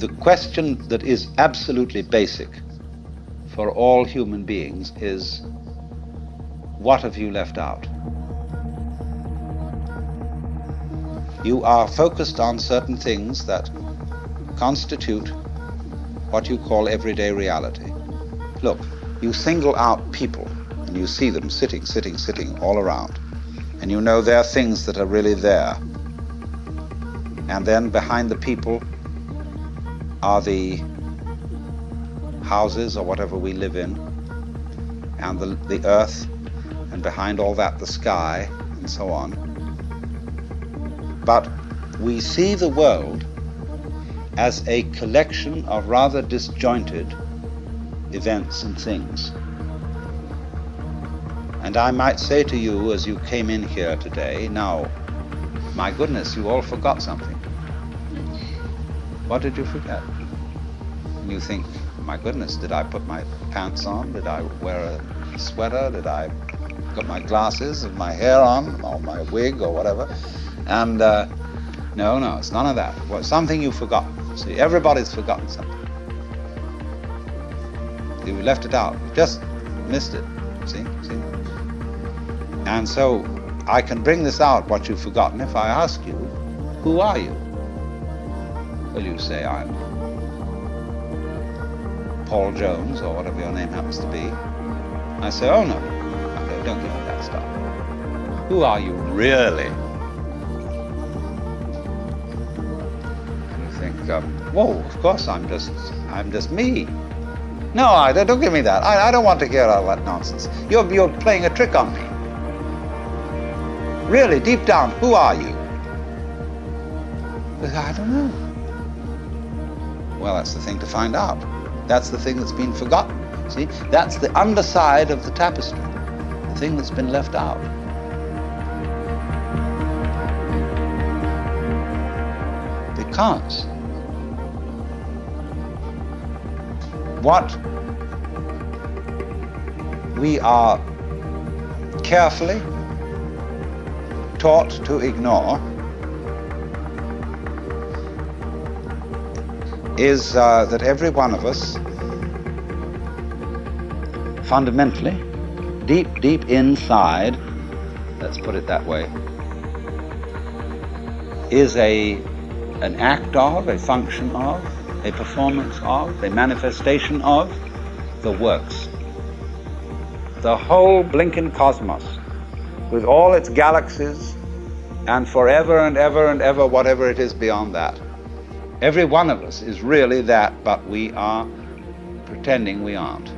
The question that is absolutely basic for all human beings is what have you left out? You are focused on certain things that constitute what you call everyday reality. Look, you single out people and you see them sitting, sitting, sitting all around. And you know there are things that are really there. And then behind the people are the houses or whatever we live in, and the, the earth, and behind all that, the sky, and so on. But we see the world as a collection of rather disjointed events and things. And I might say to you as you came in here today, now, my goodness, you all forgot something. What did you forget? And you think, my goodness, did I put my pants on? Did I wear a sweater? Did I put my glasses and my hair on, or my wig, or whatever? And uh, no, no, it's none of that. Well, something you forgot. See, everybody's forgotten something. You left it out. You just missed it. See, see. And so I can bring this out, what you've forgotten, if I ask you, who are you? Will you say I'm Paul Jones or whatever your name happens to be? I say, oh no, okay, don't give me that stuff. Who are you really? Um, whoa, of course I'm just, I'm just me. No, I, don't give me that. I, I don't want to hear all that nonsense. You're, you're playing a trick on me. Really, deep down, who are you? I don't know. Well, that's the thing to find out. That's the thing that's been forgotten. See, that's the underside of the tapestry, the thing that's been left out. Because what we are carefully taught to ignore is uh, that every one of us, fundamentally, deep, deep inside, let's put it that way, is a an act of, a function of, a performance of, a manifestation of the works. The whole blinking cosmos, with all its galaxies, and forever and ever and ever, whatever it is beyond that. Every one of us is really that, but we are pretending we aren't.